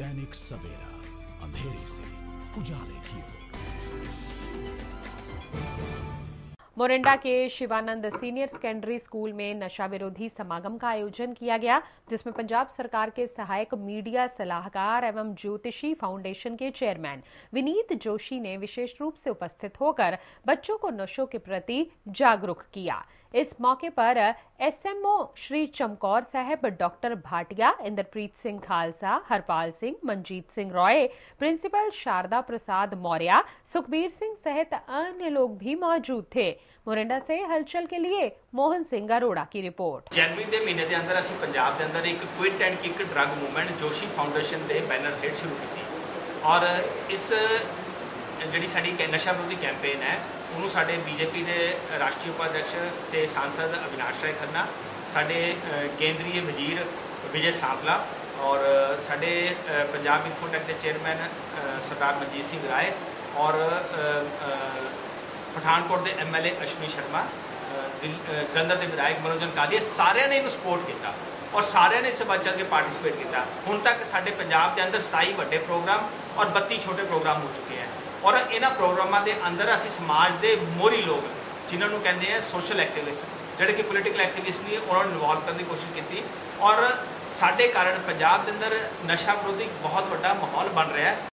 दैनिक सवेरा, अंधेरे से उजाले की मोरिंडा के शिवानंद सीनियर सेकेंडरी स्कूल में नशा विरोधी समागम का आयोजन किया गया, जिसमें पंजाब सरकार के सहायक मीडिया सलाहकार एवं ज्योतिषी फाउंडेशन के चेयरमैन विनीत जोशी ने विशेष रूप से उपस्थित होकर बच्चों को नशों के प्रति जागरूक किया। इस मौके पर SMO Shri Chamkaur Sahib doctor Bhatia Inderpreet Singh Khalsa Harpal Singh Manjeet Singh Roy principal Sharda Prasad Maurya Sukhbir Singh सहित अन्य लोग भी मौजूद थे मोरिंडा से हलचल के लिए मोहन सिंह अरोड़ा की रिपोर्ट ਜਨਵਰੀ ਦੇ ਮਹੀਨੇ ਦੇ ਅੰਦਰ ਅਸੀਂ ਪੰਜਾਬ ਦੇ ਅੰਦਰ ਇੱਕ quit and kick drug movement Joshi foundation ਦੇ ਬੈਨਰ ਹੇਠ ਸ਼ੁਰੂ ਕੀਤੀ ਔਰ ਇਸ ਜਿਹੜੀ ਸਾਡੀ ਕੈ- ਨਸ਼ਾ ਵਿਰੋਧੀ ਕੈਂਪੇਨ ਹੈ ਉਹਨੂੰ ਸਾਡੇ ਬੀਜੇਪੀ ਦੇ ਰਾਸ਼ਟਰੀ ਉਪਾਧਿਕਸ਼ ਤੇ ਸਾਂਸਦ ਅਵਿਨਾਸ਼ ਰਾਏ ਖੰਨਾ ਸਾਡੇ ਕੇਂਦਰੀ ਵਜ਼ੀਰ ਵਿਜੇ ਸਾਂਪਲਾ ਔਰ ਸਾਡੇ ਪੰਜਾਬ ਇਨਫੋਟੈਕ ਦੇ ਚੇਅਰਮੈਨ ਸਰਦਾਰ ਮਨਜੀਤ ਸਿੰਘ ਰਾਏ ਔਰ ਅ, ਅ, ਪਠਾਨਕੋਟ ਦੇ ਐਮਐਲਏ ਅਸ਼ਵਨੀ ਸ਼ਰਮਾ ਦਿਲ- ਜਲੰਧਰ ਦੇ ਵਿਧਾਇਕ ਮਨੋਜਨ ਕਾਲੀਆ ਸਾਰਿਆਂ ਨੇ ਇਹਨੂੰ ਸਪੋਰਟ ਕੀਤਾ ਔਰ ਸਾਰਿਆਂ ਨੇ ਇਸ ਵੱਲ ਚੱਲ ਕੇ ਪਾਰਟਿਸਿਪੇਟ ਕੀਤਾ। ਹੁਣ ਤੱਕ ਸਾਡੇ ਪੰਜਾਬ ਦੇ ਅੰਦਰ 27 ਵੱਡੇ ਪ੍ਰੋਗਰਾਮ ਔਰ 32 ਛੋਟੇ ਪ੍ਰੋਗਰਾਮ ਹੋ ਚੁੱਕੇ ਹਨ ਔਰ ਇਹਨਾਂ ਪ੍ਰੋਗਰਾਮਾਂ ਦੇ ਅੰਦਰ ਅਸੀਂ ਸਮਾਜ ਦੇ ਮੋਹਰੀ ਲੋਕ ਜਿਨ੍ਹਾਂ ਨੂੰ ਕਹਿੰਦੇ ਆ ਸੋਸ਼ਲ ਐਕਟਿਵਿਸਟ ਜਿਹੜੇ ਕਿ ਪੋਲੀਟੀਕਲ ਐਕਟਿਵਿਸਟ ਨੇ, ਉਹਨਾਂ ਨੂੰ ਇਨਵੋਲਵ ਕਰਨ ਦੀ ਕੋਸ਼ਿਸ਼ ਕੀਤੀ। ਔਰ ਸਾਡੇ ਕਾਰਨ ਪੰਜਾਬ ਦੇ ਅੰਦਰ ਨਸ਼ਾ ਵਿਰੋਧੀ ਬਹੁਤ ਵੱਡਾ ਮਾਹੌਲ ਬਣ ਰਿਹਾ